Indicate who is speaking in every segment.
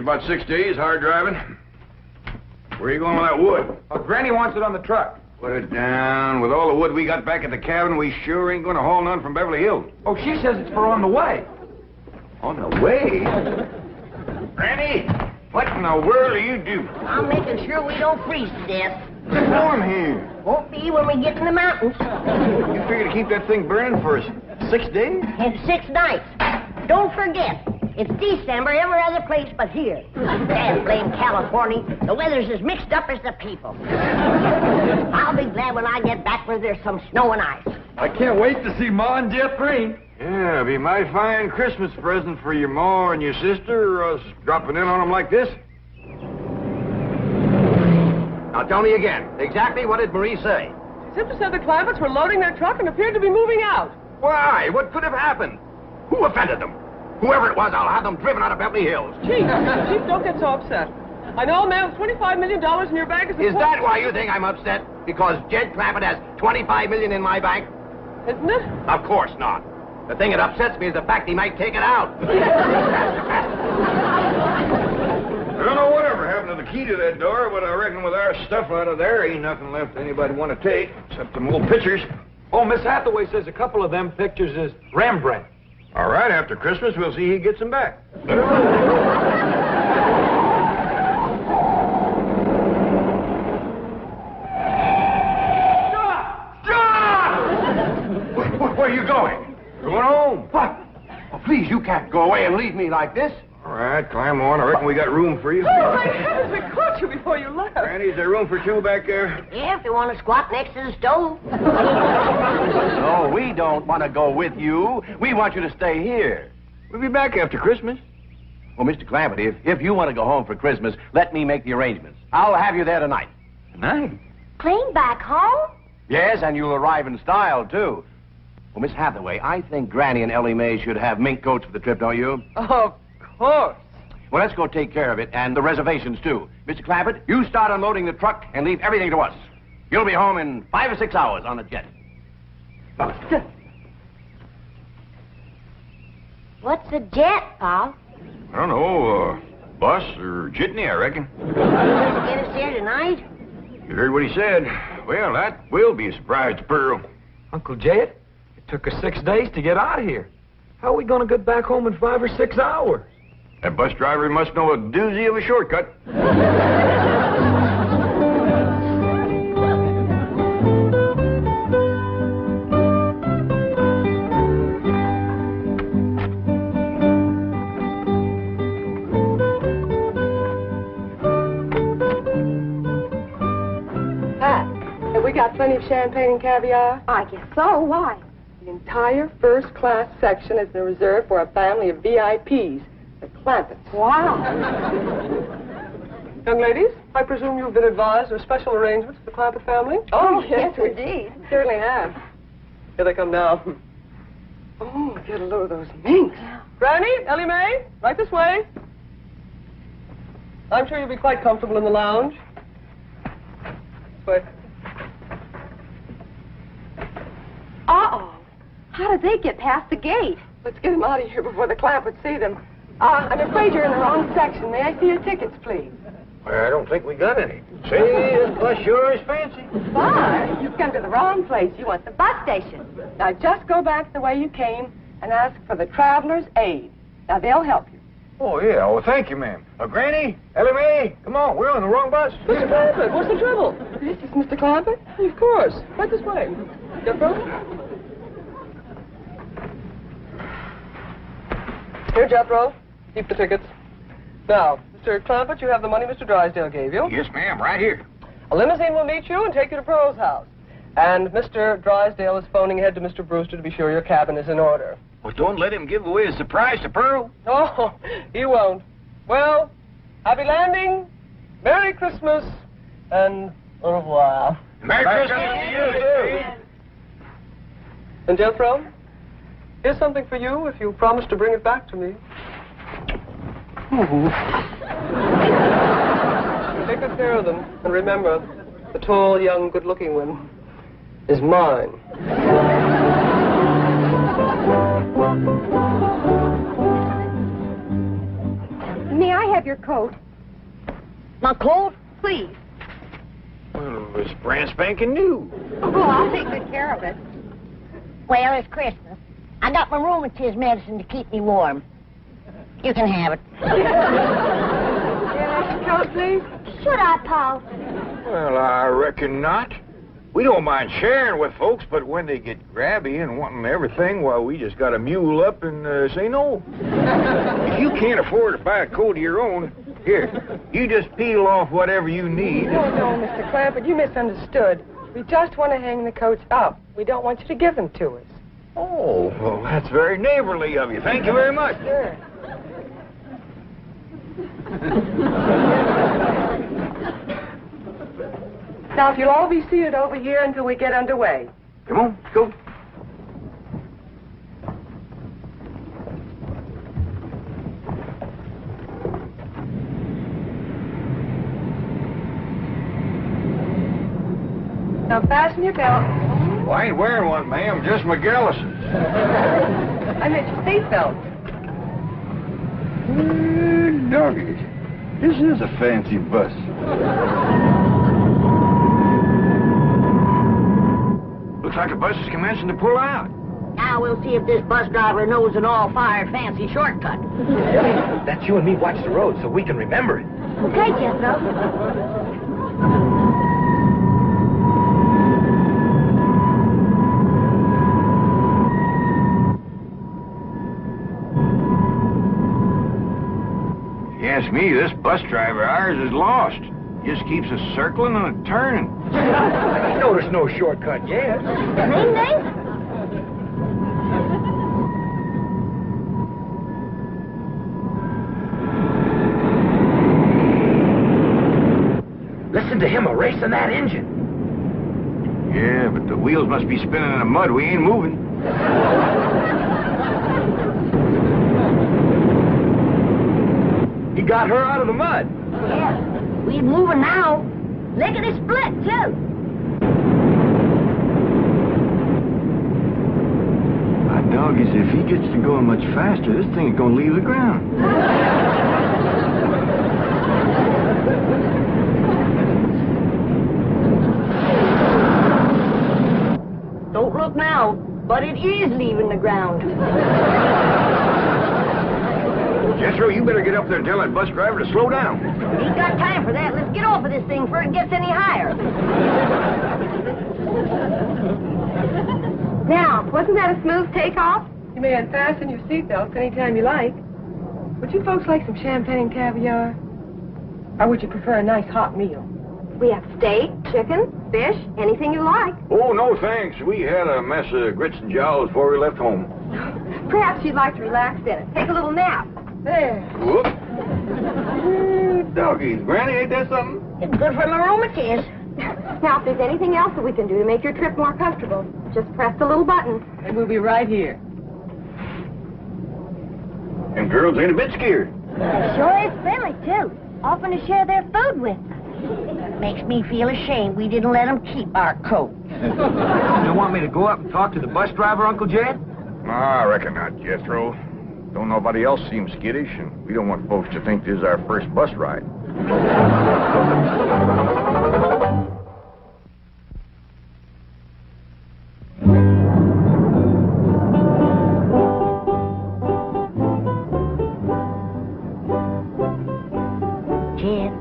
Speaker 1: Jethro about six days, hard driving. Where are you going with that wood?
Speaker 2: Oh, Granny wants it on the truck.
Speaker 1: Put it down. With all the wood we got back at the cabin, we sure ain't going to haul none from Beverly Hills.
Speaker 2: Oh, she says it's for on the way.
Speaker 1: On the way? Granny, what in the world are you doing?
Speaker 3: I'm making sure we don't freeze to death.
Speaker 1: It's warm here.
Speaker 3: Won't be when we get in the mountains.
Speaker 1: You figure to keep that thing burning for us six days?
Speaker 3: And six nights. Don't forget, it's December every other place but here. Damn blame California. The weather's as mixed up as the people. I'll be glad when I get back where there's some snow and ice.
Speaker 2: I can't wait to see Ma and Jethrine.
Speaker 1: Yeah, it'll be my fine Christmas present for your ma and your sister, us dropping in on them like this.
Speaker 4: Now tell me again, exactly what did Marie say?
Speaker 5: Simply said the Clampetts were loading their truck and appeared to be moving out.
Speaker 4: Why? What could have happened? Who offended them? Whoever it was, I'll have them driven out of Beverly Hills.
Speaker 5: Chief, Chief, don't get so upset. I know a man with $25 million in your bank is...
Speaker 4: Is that why you think I'm upset? Because Jed Clampett has 25 million in my bank?
Speaker 5: Isn't it?
Speaker 4: Of course not. The thing that upsets me is the fact he might take it out.
Speaker 1: I don't know whatever happened to the key to that door, but I reckon with our stuff out of there, ain't nothing left anybody want to take, except them old pictures.
Speaker 2: Oh, Miss Hathaway says a couple of them pictures is Rembrandt.
Speaker 1: All right, after Christmas, we'll see he gets them back.
Speaker 4: Where, where are you going?
Speaker 1: Going home.
Speaker 4: What? Oh, please, you can't go away and leave me like this.
Speaker 1: All right, climb on. I reckon we got room for you.
Speaker 5: Oh, my heavens, we caught you before you left.
Speaker 1: Randy, is there room for two back there?
Speaker 3: Yeah, if you want to squat next to the stove.
Speaker 4: No, we don't want to go with you. We want you to stay here.
Speaker 1: We'll be back after Christmas.
Speaker 4: Well, Mr. Clampett, if, if you want to go home for Christmas, let me make the arrangements. I'll have you there tonight.
Speaker 1: Tonight?
Speaker 3: Clean back home?
Speaker 4: Yes, and you'll arrive in style, too. Well, Miss Hathaway, I think Granny and Ellie Mae should have mink coats for the trip, don't you?
Speaker 5: Of course.
Speaker 4: Well, let's go take care of it, and the reservations, too. Mr. Clampett, you start unloading the truck and leave everything to us. You'll be home in five or six hours on the jet.
Speaker 3: What's a jet, Paul?
Speaker 1: I don't know, uh, bus or jitney, I reckon.
Speaker 3: Get us there tonight?
Speaker 1: You heard what he said. Well, that will be a surprise to Pearl.
Speaker 2: Uncle Jed, it took us six days to get out of here. How are we going to get back home in five or six hours?
Speaker 1: That bus driver must know a doozy of a shortcut.
Speaker 6: Pat, have we got plenty of champagne and caviar?
Speaker 7: I guess so. Why?
Speaker 6: The entire first class section has been reserved for a family of VIPs, the Clampetts.
Speaker 7: Wow.
Speaker 5: Young ladies, I presume you've been advised of special arrangements for the Clampett family?
Speaker 6: Oh,
Speaker 7: yes,
Speaker 6: we
Speaker 7: indeed.
Speaker 6: certainly have.
Speaker 5: Here they come now.
Speaker 6: Oh, get a load of those minks.
Speaker 5: Granny, Ellie Mae, right this way. I'm sure you'll be quite comfortable in the lounge. This way.
Speaker 7: Uh-oh. How did they get past the gate?
Speaker 6: Let's get them out of here before the Clampetts see them. Uh, I'm afraid you're in the wrong section. May I see your tickets, please?
Speaker 1: Well, I don't think we got any. See, this bus sure is fancy.
Speaker 6: But you've come to the wrong place. You want the bus station. Now just go back the way you came and ask for the Traveler's Aid. Now they'll help you.
Speaker 1: Oh, yeah. Oh, thank you, ma'am. Uh, Granny, Ellie Mae, come on. We're on the wrong bus.
Speaker 5: Mr. Clampett, what's the trouble?
Speaker 6: This is Mr. Clampett.
Speaker 5: Of course. Right this way. Jethro? Here, Jethro. Keep the tickets. Now, Mr. Clampett, you have the money Mr. Drysdale gave you.
Speaker 1: Yes, ma'am. Right here.
Speaker 5: A limousine will meet you and take you to Pearl's house. And Mr. Drysdale is phoning ahead to Mr. Brewster to be sure your cabin is in order.
Speaker 1: Well, don't let him give away a surprise to Pearl.
Speaker 5: Oh, he won't. Well, happy landing, Merry Christmas, and au revoir.
Speaker 1: Merry Christmas to you, too.
Speaker 5: And Jethro, here's something for you if you promise to bring it back to me. Take good care of them, and remember, the tall, young, good-looking one is mine.
Speaker 7: May I
Speaker 6: have your coat?
Speaker 3: My coat?
Speaker 6: Please.
Speaker 1: Well, it's brand spanking new.
Speaker 6: Oh, I'll take good care of it.
Speaker 3: Well, it's Christmas. I got my rheumatism medicine to keep me warm. You can have it.
Speaker 6: Yes, coat, please.
Speaker 3: Should I, Paul?
Speaker 1: Well, I reckon not. We don't mind sharing with folks, but when they get grabby and wanting everything, well, we just got to mule up and uh, say no. if you can't afford to buy a coat of your own, here, you just peel off whatever you need.
Speaker 6: No, no, Mr. Clampett, you misunderstood. We just want to hang the coats up. We don't want you to give them to us.
Speaker 1: Oh, well, that's very neighborly of you. Thank you very much.
Speaker 6: Sure. now, if you'll all be seated over here until we get underway.
Speaker 1: Come on, let's go.
Speaker 6: Now, fasten your belt.
Speaker 1: Well, I ain't wearing one, ma'am, just my galluses.
Speaker 6: I meant your seatbelt.
Speaker 1: Doggies. This is a fancy bus. Looks like the bus is commencing to pull out.
Speaker 3: Now we'll see if this bus driver knows an all-fired fancy shortcut.
Speaker 2: That's you and me watch the road so we can remember it.
Speaker 3: Okay, Jethro.
Speaker 1: Ask me, this bus driver ours is lost. Just keeps us circling and a turning.
Speaker 2: I know there's no shortcut yet.
Speaker 3: Ding, ding.
Speaker 2: Listen to him erasing that engine.
Speaker 1: Yeah, but the wheels must be spinning in the mud. We ain't moving.
Speaker 2: He got her out of the mud.
Speaker 3: Yeah, we're moving now. Look at this split, too.
Speaker 1: My dog is if he gets to going much faster, this thing is gonna leave the ground.
Speaker 3: Don't look now, but it is leaving the ground.
Speaker 1: Jethro, you better get up there and tell that bus driver to slow down.
Speaker 3: Ain't got time for that. Let's get off of this thing before it gets any higher.
Speaker 6: Now, wasn't that a smooth takeoff? You may unfasten your seatbelts anytime you like. Would you folks like some champagne and caviar? Or would you prefer a nice hot meal?
Speaker 7: We have steak, chicken, fish, anything you like.
Speaker 1: Oh, no thanks. We had a mess of grits and jowls before we left home.
Speaker 7: Perhaps you'd like to relax in it. Take a little nap.
Speaker 6: There.
Speaker 1: Whoop. Doggies. Granny, ain't that something?
Speaker 3: It's good for the rheumatiz.
Speaker 7: Now, if there's anything else that we can do to make your trip more comfortable, just press the little button.
Speaker 6: And we'll be right here.
Speaker 1: And girls ain't a bit scared.
Speaker 3: Sure is friendly, too. Offering to share their food with us. Makes me feel ashamed we didn't let them keep our coat.
Speaker 2: You want me to go up and talk to the bus driver, Uncle Jed?
Speaker 1: Ah, I reckon not, Jethro. Don't nobody else seem skittish, and we don't want folks to think this is our first bus ride.
Speaker 3: Jed,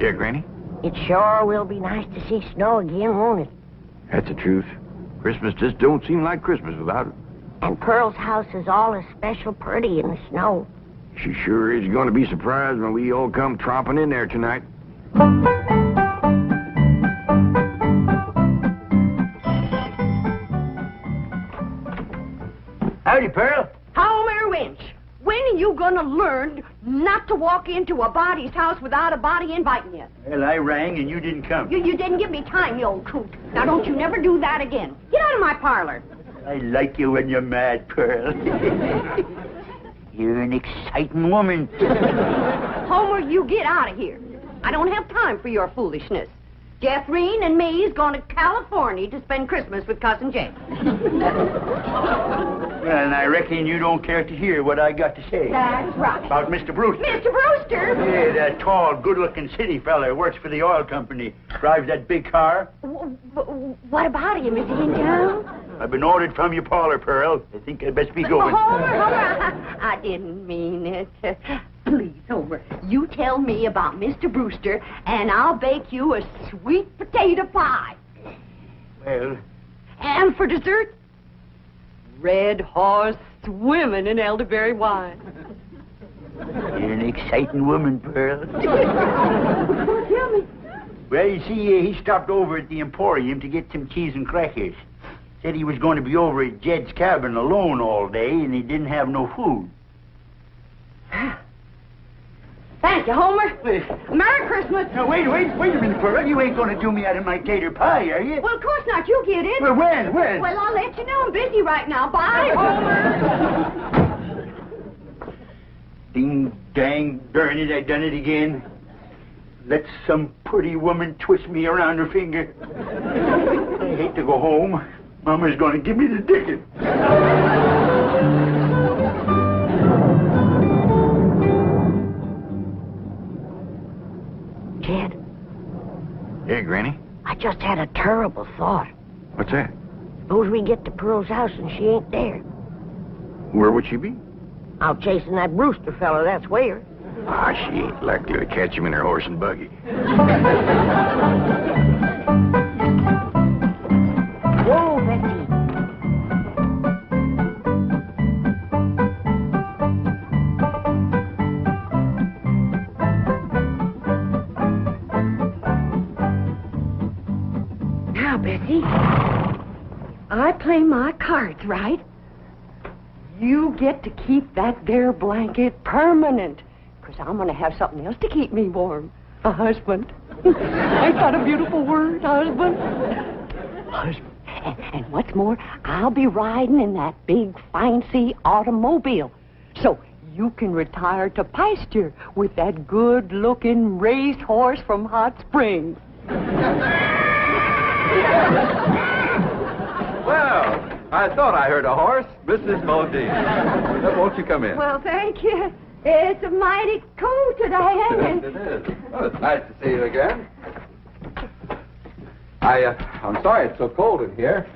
Speaker 1: Yeah, Granny?
Speaker 3: it sure will be nice to see snow again, won't it?
Speaker 1: That's the truth. Christmas just don't seem like Christmas without it.
Speaker 3: And Pearl's house is all especial pretty in the snow.
Speaker 1: She sure is going to be surprised when we all come tromping in there tonight.
Speaker 2: Howdy, Pearl.
Speaker 7: Homer Winch, when are you going to learn not to walk into a body's house without a body inviting you?
Speaker 8: Well, I rang and you didn't come.
Speaker 7: You, you didn't give me time, you old coot. Now, don't you never do that again. Get out of my parlor.
Speaker 8: I like you when you're mad, Pearl. you're an exciting woman.
Speaker 7: Homer, you get out of here. I don't have time for your foolishness. Jethrine and me's going to California to spend Christmas with Cousin Jane.
Speaker 8: Well, and I reckon you don't care to hear what I got to say.
Speaker 7: That's right.
Speaker 8: About Mr. Brewster.
Speaker 7: Mr. Brewster!
Speaker 8: Yeah, that tall, good-looking city fella works for the oil company. Drives that big car.
Speaker 7: W- w- what about him? Is he in town?
Speaker 8: I've been ordered from your parlor, Pearl. I think I'd best be going.
Speaker 7: Homer, Homer, I didn't mean it. Please, Homer, you tell me about Mr. Brewster, and I'll bake you a sweet potato pie.
Speaker 8: Well,
Speaker 7: And for dessert, red haws swimming in elderberry wine.
Speaker 8: you're an exciting woman, Pearl.
Speaker 7: tell me.
Speaker 8: Well, you see, uh, he stopped over at the Emporium to get some cheese and crackers. Said he was going to be over at Jed's cabin alone all day, and he didn't have no food.
Speaker 7: Thank you, Homer. Merry Christmas.
Speaker 8: Now, wait, wait, wait a minute, Pearl. You ain't going to do me out of my tater pie, are you?
Speaker 7: Well, of course not. You get it.
Speaker 8: Well, when, when?
Speaker 7: Well, I'll let you know. I'm busy right now. Bye, Homer.
Speaker 8: Ding, dang, darn it, I done it again. Let some pretty woman twist me around her finger. I hate to go home. Mama's going to give me the ticket.
Speaker 1: Granny.
Speaker 3: I just had a terrible thought.
Speaker 1: What's that?
Speaker 3: Suppose we get to Pearl's house and she ain't there.
Speaker 1: Where would she be?
Speaker 3: Out chasing that Brewster fella, that's where.
Speaker 1: Ah, she ain't likely to catch him in her horse and buggy.
Speaker 7: Now, Bessie, I play my cards right. You get to keep that there blanket permanent, because I'm going to have something else to keep me warm. A husband. Ain't that a beautiful word, husband? Husband. And, what's more, I'll be riding in that big fancy automobile. So you can retire to pasture with that good-looking racehorse from Hot Springs.
Speaker 2: Well, I thought I heard a horse. Mrs. Bodine. Won't you come in?
Speaker 7: Well, thank you. It's a mighty cold today, ain't
Speaker 2: it
Speaker 7: it?
Speaker 2: is. Well, it's nice to see you again. I, uh, I'm sorry it's so cold in here.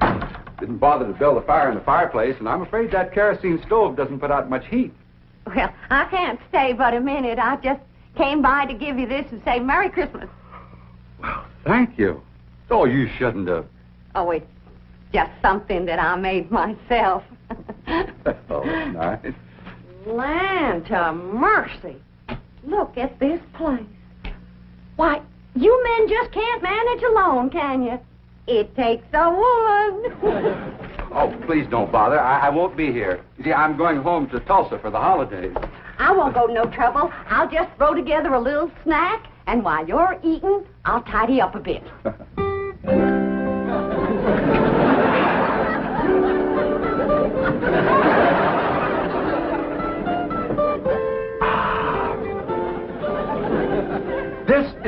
Speaker 2: Didn't bother to build a fire in the fireplace, and I'm afraid that kerosene stove doesn't put out much heat.
Speaker 7: Well, I can't stay but a minute. I just came by to give you this and say Merry Christmas.
Speaker 2: Well, thank you. Oh, you shouldn't have.
Speaker 7: Oh, it's just something that I made myself.
Speaker 2: Oh, nice.
Speaker 7: Land to mercy. Look at this place. Why, you men just can't manage alone, can you? It takes a woman.
Speaker 2: Oh, please don't bother. I, I won't be here. You see, I'm going home to Tulsa for the holidays.
Speaker 7: I won't go to no trouble. I'll just throw together a little snack, and while you're eating, I'll tidy up a bit.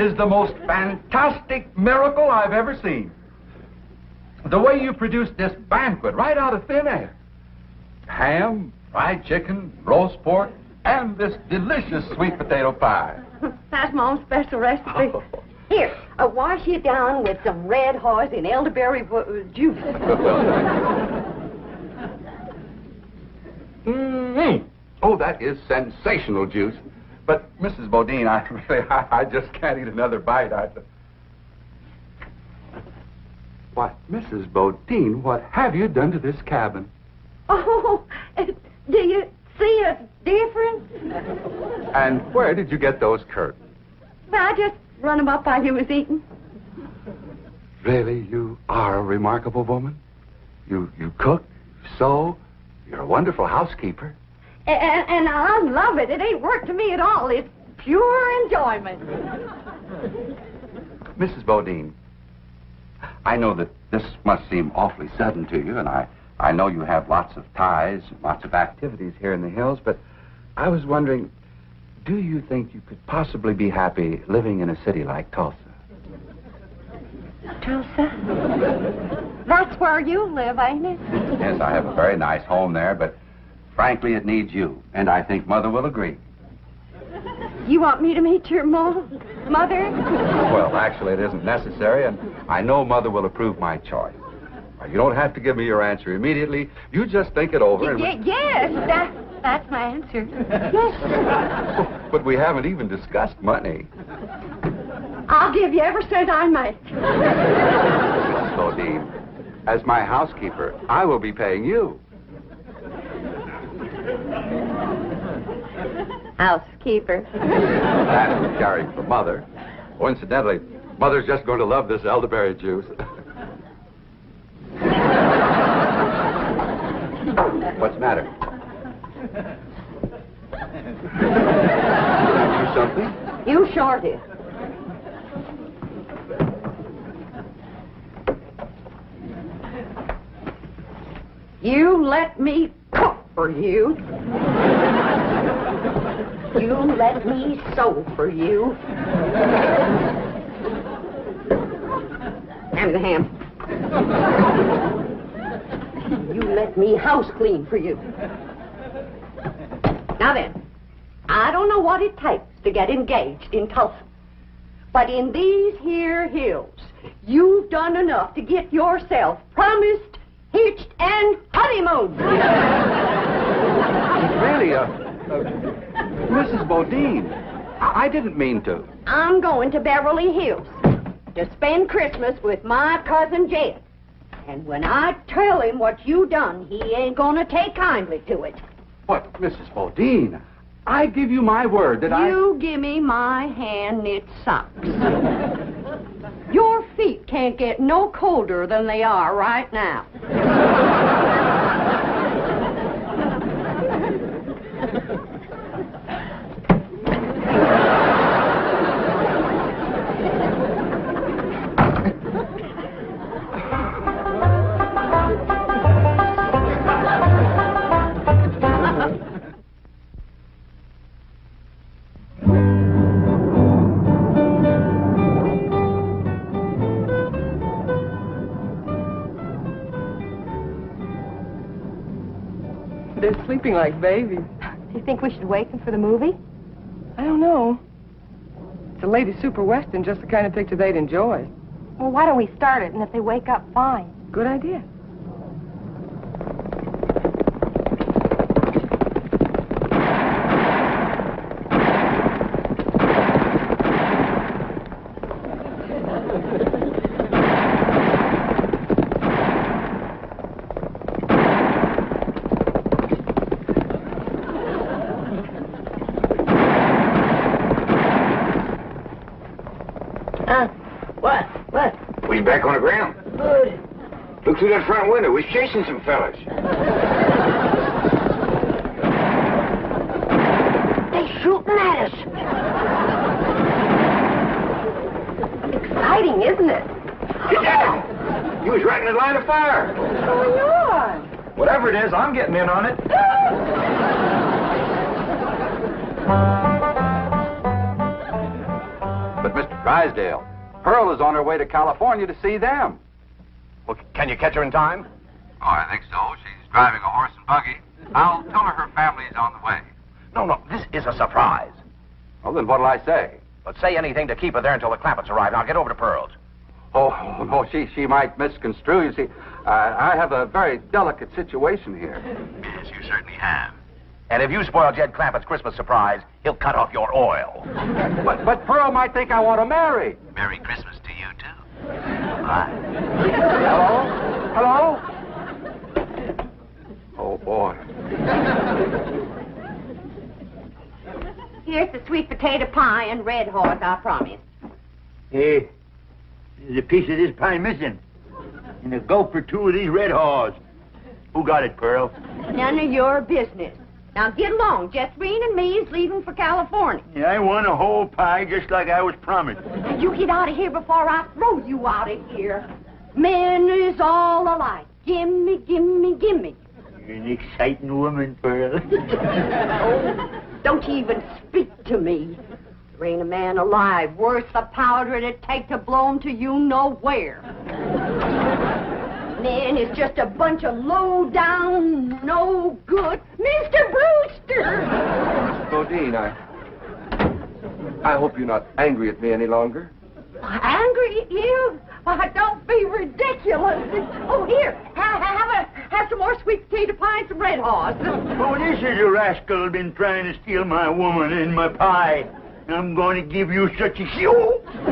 Speaker 2: is the most fantastic miracle I've ever seen. The way you produced this banquet right out of thin air. Ham, fried chicken, roast pork, and this delicious sweet potato pie.
Speaker 7: That's my own special recipe.
Speaker 2: Oh.
Speaker 7: Here, uh, wash you down with some red haws and elderberry uh, juice.
Speaker 2: mm Oh, that is sensational juice. But, Mrs. Bodine, I really, I, I just can't eat another bite. I... Why, Mrs. Bodine, what have you done to this cabin?
Speaker 7: Oh, uh, do you see a difference?
Speaker 2: And where did you get those curtains?
Speaker 7: Well, I just run them up while you was eating.
Speaker 2: Really, you are a remarkable woman. You you cook, you sew, you're a wonderful housekeeper.
Speaker 7: And, and I love it. It ain't work to me at all. It's pure enjoyment.
Speaker 2: Mrs. Bodine, I know that this must seem awfully sudden to you, and I, I know you have lots of ties, lots of activities here in the hills, but I was wondering, do you think you could possibly be happy living in a city like Tulsa?
Speaker 7: Tulsa? That's where you live, ain't it?
Speaker 2: Yes, I have a very nice home there, but frankly, it needs you, and I think Mother will agree.
Speaker 7: You want me to meet your mom, mother?
Speaker 2: Well, actually, it isn't necessary, and I know Mother will approve my choice. You don't have to give me your answer immediately. You just think it over. and-
Speaker 7: Y- yes, that, that's my answer. Yes.
Speaker 2: But we haven't even discussed money.
Speaker 7: I'll give you every cent I make.
Speaker 2: Bodine, as my housekeeper, I will be paying you.
Speaker 7: Housekeeper.
Speaker 2: That's caring for Mother. Oh, incidentally, Mother's just going to love this elderberry juice. What's the matter? Do something?
Speaker 7: You shorty. You let me cook for you. You let me sew for you. Hand the ham. You let me house clean for you. Now then, I don't know what it takes to get engaged in Tulsa. But in these here hills, you've done enough to get yourself promised, hitched, and honeymoon.
Speaker 2: Really, uh, uh Mrs. Bodine, I I didn't mean to.
Speaker 7: I'm going to Beverly Hills to spend Christmas with my cousin Jed. And when I tell him what you done, he ain't gonna take kindly to it.
Speaker 2: What, Mrs. Bodine? I give you my word that I.
Speaker 7: You give me my hand knit socks. Your feet can't get no colder than they are right now.
Speaker 6: They're sleeping like babies.
Speaker 9: Do you think we should wake them for the movie?
Speaker 6: I don't know. It's a lady super western, just the kind of picture they'd enjoy.
Speaker 9: Well, why don't we start it, and if they wake up, fine.
Speaker 6: Good idea.
Speaker 3: Huh? What? What?
Speaker 1: We back on the ground.
Speaker 3: Good.
Speaker 1: Look through that front window. We're chasing some fellas.
Speaker 3: They're shooting at us.
Speaker 6: Exciting, isn't it?
Speaker 1: Yeah. You was right in the line of fire.
Speaker 6: What's going on?
Speaker 1: Whatever it is, I'm getting in on it.
Speaker 2: But, Mr. Drysdale, Pearl is on her way to California to see them.
Speaker 4: Well, can you catch her in time?
Speaker 2: Oh, I think so. She's driving a horse and buggy. I'll tell her her family's on the way.
Speaker 4: No, no, this is a surprise.
Speaker 2: Well, then what'll I say?
Speaker 4: But say anything to keep her there until the Clampetts arrive. Now get over to Pearl's.
Speaker 2: Oh, oh, she she might misconstrue. You see, uh, I have a very delicate situation here.
Speaker 4: Yes, you certainly have. And if you spoil Jed Clampett's Christmas surprise, he'll cut off your oil.
Speaker 2: But but Pearl might think I want to marry.
Speaker 4: Merry Christmas to you, too. Bye.
Speaker 2: Hello? Hello? Oh boy.
Speaker 7: Here's the sweet potato pie and red haws, I promise.
Speaker 8: Hey, there's a piece of this pie missing. And a gulp or two of these red haws. Who got it, Pearl?
Speaker 7: None of your business. Now get along. Jethrine and me is leaving for California.
Speaker 8: Yeah, I want a whole pie just like I was promised.
Speaker 7: You get out of here before I throw you out of here. Men is all alike. Gimme, gimme, gimme.
Speaker 8: You're an exciting woman, Pearl.
Speaker 7: oh, Don't you even speak to me. There ain't a man alive worth the powder it'd take to blow him to you nowhere. And men is just a bunch of low down, no good. Mr. Brewster!
Speaker 2: Bodine, I. I hope you're not angry at me any longer.
Speaker 7: Angry at you? Why, don't be ridiculous. Oh, here, ha- ha- have a have some more sweet potato pie and some red haws.
Speaker 8: Oh, this is a rascal been trying to steal my woman and my pie. I'm going to give you such a show.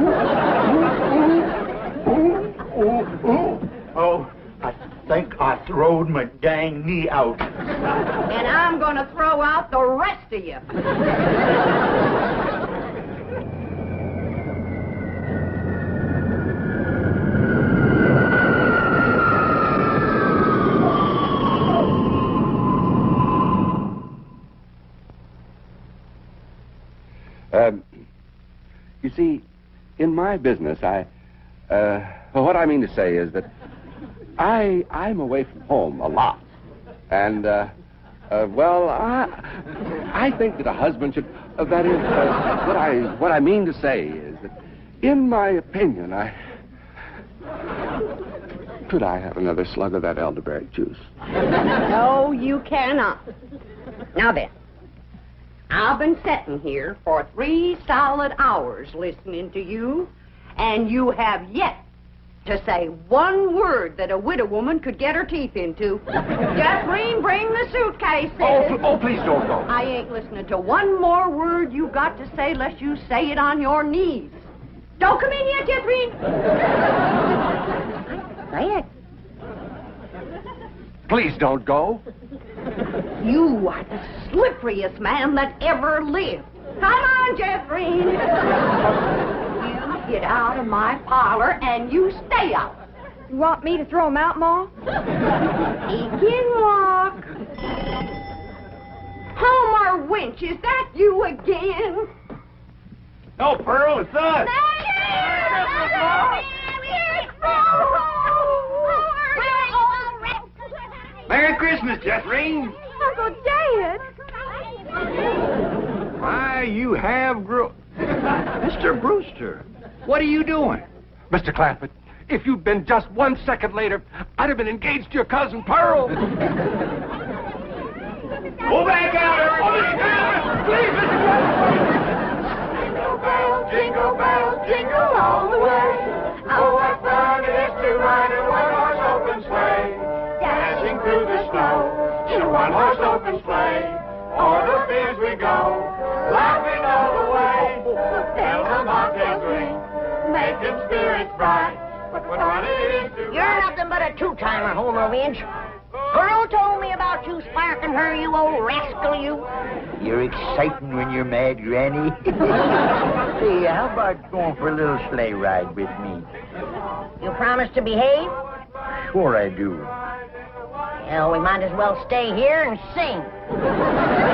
Speaker 8: oh, oh, oh, I think I throwed my dang knee out.
Speaker 7: And I'm going to throw out the rest of you.
Speaker 2: Um, you see, in my business, I, uh, what I mean to say is that I, I'm away from home a lot, and, uh, uh, well, I, I think that a husband should. Uh, that is, uh, what I, what I mean to say is that, in my opinion, I. Could I have another slug of that elderberry juice?
Speaker 7: No, you cannot. Now then, I've been sitting here for three solid hours listening to you, and you have yet to say one word that a widow woman could get her teeth into. Jethrine, bring the suitcases.
Speaker 2: Oh, pl- oh, please don't go.
Speaker 7: I ain't listening to one more word you got to say unless you say it on your knees. Don't come in yet, Jethrine. say it.
Speaker 2: Please don't go.
Speaker 7: You are the slipperiest man that ever lived. Come on, Jethrine. You get out of my parlor and you stay out.
Speaker 10: You want me to throw him out, Ma?
Speaker 7: He can walk. Homer Winch, is that you again?
Speaker 8: No, Pearl, it's us. Merry Christmas, Jethrine.
Speaker 10: Uncle Dad!
Speaker 1: Why, you have grown. Mr. Brewster, what are you doing?
Speaker 2: Mr. Clampett, if you'd been just one second later, I'd have been engaged to your cousin Pearl.
Speaker 8: Go back out, everybody. Please, Mr.
Speaker 11: Jingle bells, jingle bells, jingle all the way. Oh, what fun it is to ride in a one-horse open sleigh. Dashing through the snow in a one-horse open sleigh. O'er the fields we go, laughing all the way. Tell the bobtails ring, making spirits bright. What fun it is to
Speaker 3: You're nothing but a two-timer, Homer Winch. Pearl told me about you sparking her, you old rascal, you.
Speaker 8: You're exciting when you're mad, Granny. hey, how about going for a little sleigh ride with me?
Speaker 3: You promise to behave?
Speaker 8: Sure I do.
Speaker 3: Well, we might as well stay here and sing.